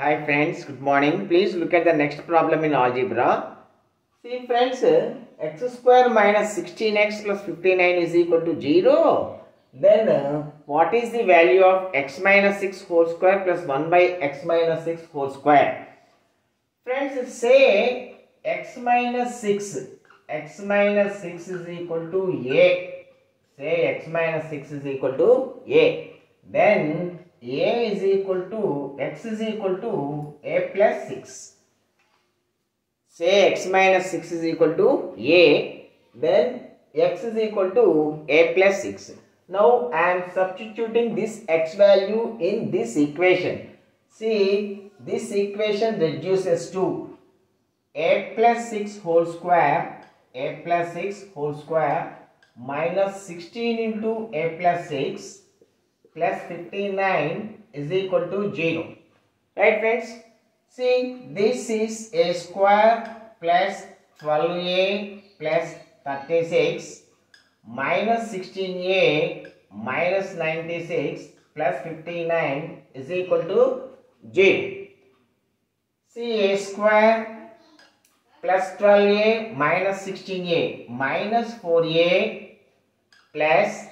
Hi friends, good morning. Please look at the next problem in algebra. See friends, x square minus 16x plus 59 is equal to 0. Then uh, what is the value of x minus 6 whole square plus 1 by x minus 6 whole square? Friends, say x minus 6. x minus 6 is equal to a. Say x minus 6 is equal to a. Then a is equal to x is equal to a plus 6 say x minus 6 is equal to a then x is equal to a plus 6 now i am substituting this x value in this equation. See this equation reduces to a plus 6 whole square a plus 6 whole square minus 16 into a plus 6 plus 59 is equal to 0. Right friends? See this is a square plus 12a plus 36 minus 16a minus 96 plus 59 is equal to 0. See a square plus 12a minus 16a minus 4a plus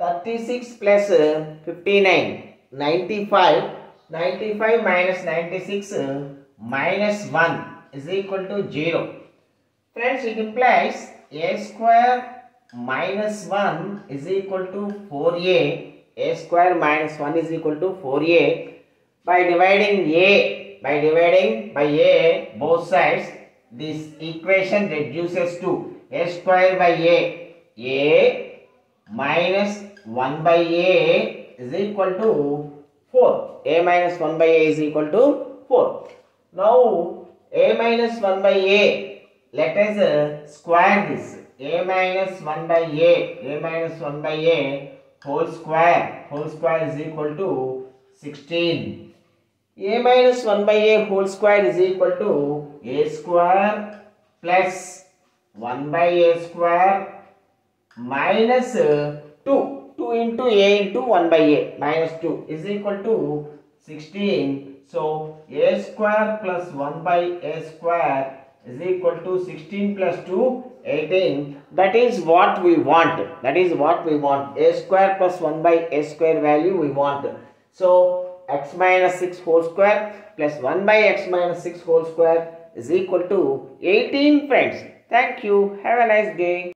36 uh, 59 95 95 minus 96 uh, minus 1 is equal to 0 friends it implies a square minus 1 is equal to 4a a. Square minus 1 is equal to 4a by dividing a by dividing by a both sides this equation reduces to a square by a. A minus 1 by a is equal to 4. a minus 1 by a is equal to 4. Now a minus 1 by a let us uh, square this. a minus 1 by a a minus 1 by a whole square whole square is equal to 16. a minus 1 by a whole square is equal to a square plus 1 by a square minus uh, 2 2 into a into 1 by a. Minus 2 is equal to 16 so a square plus 1 by a square is equal to 16 plus 2 18 that is what we want. That is what we want. A square plus 1 by a square value we want. So x minus 6 whole square plus 1 by x minus 6 whole square is equal to 18 friends. Thank you. Have a nice day